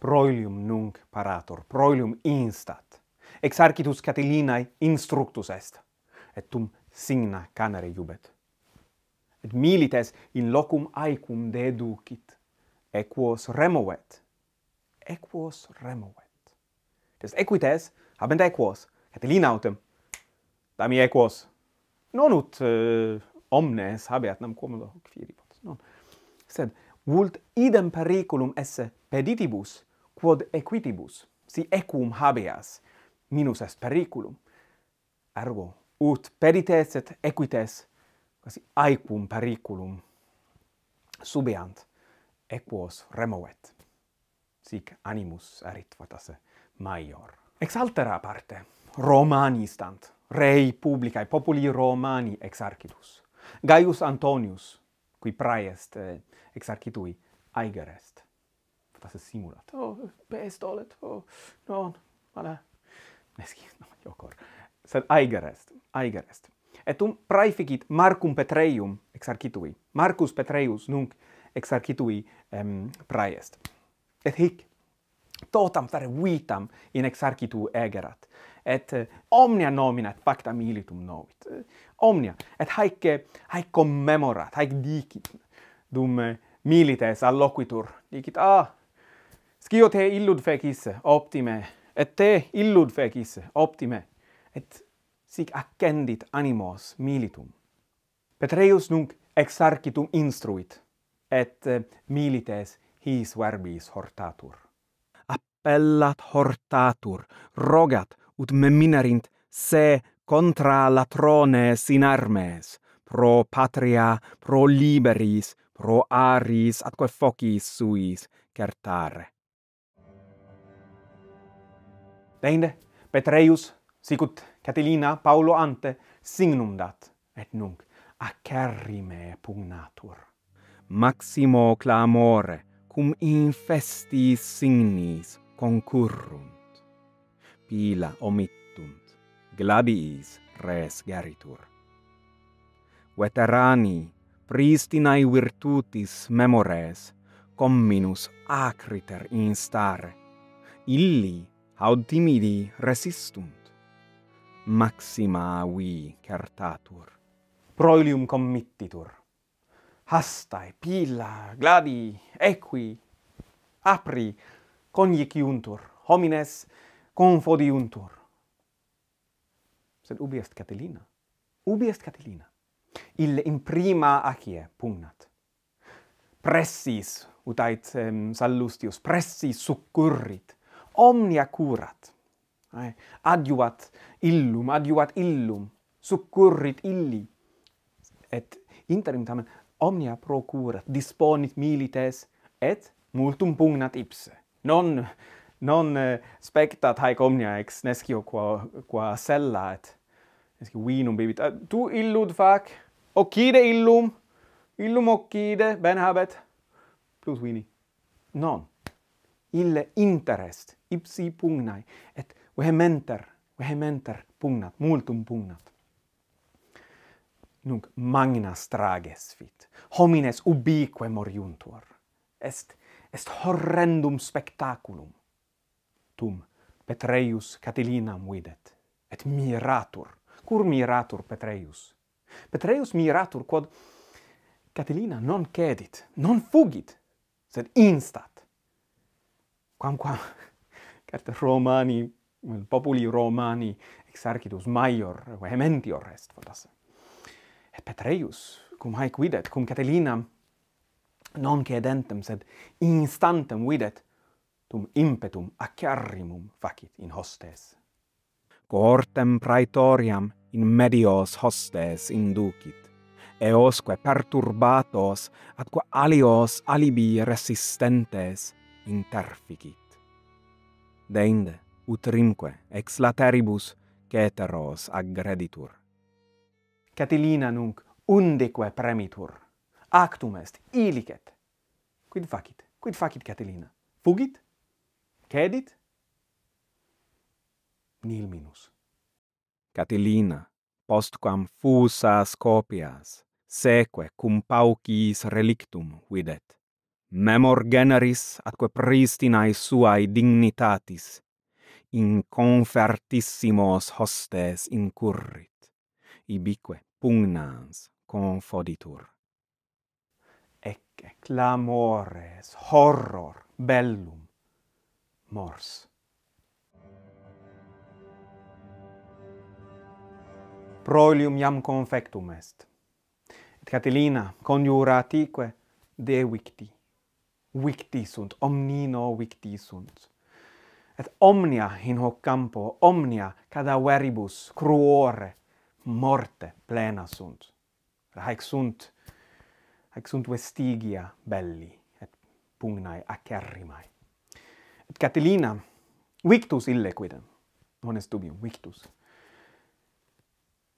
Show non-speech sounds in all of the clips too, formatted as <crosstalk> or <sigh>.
proilium nunc parator, proilium instat. Exarchitus Catilinae instructus est, et tum signa canere jubet. Et milites in locum aecum deducit, equos removet, equos removet. Des equites, habent equos, Catilina autem, dami equos, non ut uh, omnes habeat nam commodo quiribus, non, sed vult idem periculum esse peditibus quod equitibus si equum habeas minus est periculum. Ergo ut pedites et equites quasi aequum periculum subeant equos removet sic animus erit fortasse maior. Ex altera parte romani stant rei publicae populi romani exarchitus gaius antonius qui praest eh, exarchitui aiger est das är simulat. Oh, bäst dåligt. Oh, non, alla. Neski, no, jokor. Sed aiger est, aiger est. Etum praeficit Marcum Petreium exarchitui. Marcus Petreius nunc exarchitui um, praest. Et hic totam fere vitam in exarchitu egerat. Et uh, omnia nomina et pacta militum novit. Uh, omnia. Et haec, eh, haec commemorat, haec dicit. Dum uh, milites alloquitur. Dicit, ah, Scio te illud fecis optime, et te illud fecis optime, et sic accendit animos militum. Petreius nunc exarchitum instruit, et eh, milites his verbis hortatur. Appellat hortatur, rogat ut meminerint se contra latrones in armes, pro patria, pro liberis, pro aris atque focis suis certare. Deinde, Petreius, sicut Catilina Paulo ante, signum dat, et nunc acerrime pugnatur. Maximo clamore, cum infestis signis concurrunt. Pila omittunt, gladiis res geritur. Veterani, pristinae virtutis memores, comminus acriter instare. Illi haud timidi resistunt. Maxima vi certatur, proilium committitur. Hastae, pila, gladi, equi, apri, conjiciuntur, homines confodiuntur. Sed ubi est Catilina? Ubi est Catilina? Ille in prima acie pugnat. Pressis, ut ait um, Sallustius, pressis succurrit, omnia curat. Ae, adjuvat illum, adjuvat illum, succurrit illi. Et interim tamen omnia procurat, disponit milites, et multum pugnat ipse. Non non eh, spectat haec omnia ex nescio qua qua sella et nescio vinum bibit. Eh, tu illud fac, occide illum, illum occide, ben habet, plus vini. Non. Ille interest ipsi pugnae, et vehementer, vehementer pugnat, multum pugnat. Nunc magna strages fit, homines ubique moriuntur, est, est horrendum spectaculum. Tum Petreius Catilinam videt, et miratur, cur miratur Petreius? Petreius miratur quod Catilina non cedit, non fugit, sed instat. Quamquam certe Romani, populi Romani exarchitus maior vehementior est fortasse. Et Petreius, cum haec videt, cum Catilinam, non cedentem, sed instantem videt, tum impetum acerrimum facit in hostes. Cohortem praetoriam in medios hostes inducit, eosque perturbatos, atque alios alibi resistentes interficit deinde utrimque ex lateribus ceteros aggreditur. Catilina nunc undeque premitur. Actum est, ilicet. Quid facit? Quid facit Catilina? Fugit? Cedit? Nil minus. Catilina, postquam fusa Scopias, seque cum paucis relictum videt memor generis atque pristinae suae dignitatis, in confertissimos hostes incurrit, ibique pugnans confoditur. Ecce clamores horror bellum mors. Prolium iam confectum est, et Catilina coniuratique devicti victi sunt, omnino victi sunt. Et omnia in hoc campo, omnia cadaveribus, cruore, morte plena sunt. Haec sunt, haec sunt vestigia belli, et pugnae acerrimae. Et Catilina, victus ille quidem, non est dubium, victus.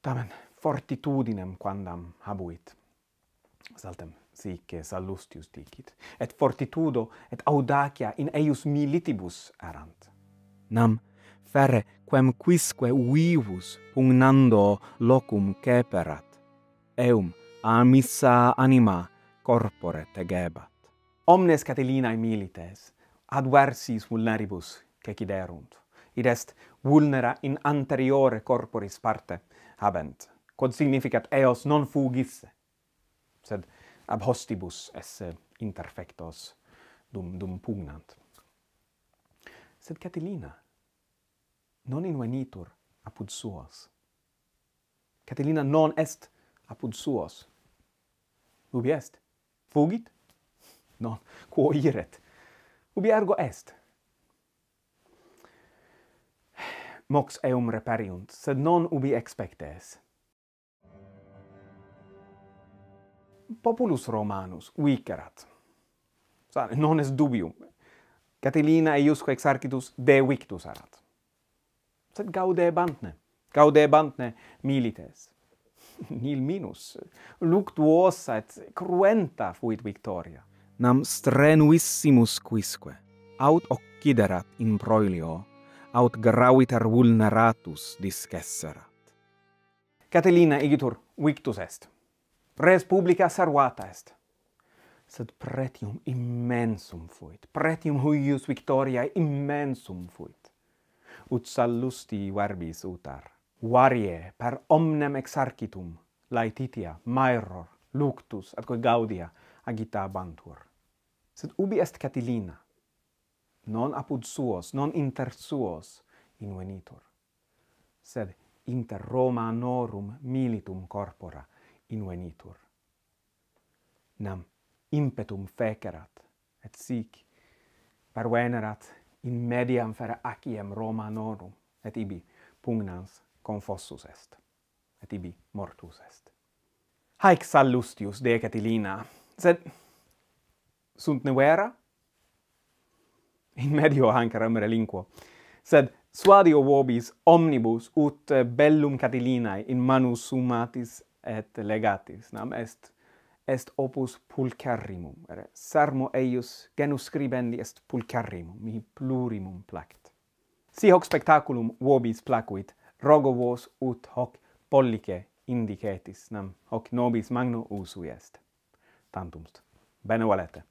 Tamen fortitudinem quandam habuit. Saltem sic sallustius dicit, et fortitudo et audacia in eius militibus erant. Nam ferre quem quisque vivus pugnando locum ceperat, eum a missa anima corpore tegebat. Omnes Catilinae milites adversis vulneribus ceciderunt, id est vulnera in anteriore corporis parte habent, quod significat eos non fugisse, sed ab hostibus esse interfectos dum dum pugnant. Sed Catilina non invenitur apud suos. Catilina non est apud suos. Ubi est? Fugit? Non quo iret? Ubi ergo est? Mox eum repariunt sed non ubi expectes. populus Romanus vicerat. Sane, non est dubium. Catilina eiusque exarchitus de victus arat. Sed gaude bantne, gaude bantne milites. <laughs> Nil minus, luctuosa et cruenta fuit victoria. Nam strenuissimus quisque, aut occiderat in proelio, aut graviter vulneratus discesserat. Catilina igitur victus est. Res publica servata est. Sed pretium immensum fuit, pretium huius victoriae immensum fuit. Ut sallusti verbis utar, varie per omnem exarcitum, laetitia, maeror, luctus, atque gaudia, agitabantur. Sed ubi est Catilina? Non apud suos, non inter suos invenitur, sed inter Romanorum militum corpora, invenitur. Nam impetum fecerat, et sic pervenerat in mediam fera aciem Roma norum, et ibi pugnans confossus est, et ibi mortus est. Haec sallustius de Catilina, sed sunt nevera? In medio hancaram relinquo, sed suadio vobis omnibus ut bellum Catilinae in manus sumatis et legatis nam est est opus pulcherrimum er sarmo eius genus scribendi est pulcherrimum mihi plurimum placet. Si hoc spectaculum vobis placuit rogo vos ut hoc pollice indicetis nam hoc nobis magno usu est. Tantum bene valete.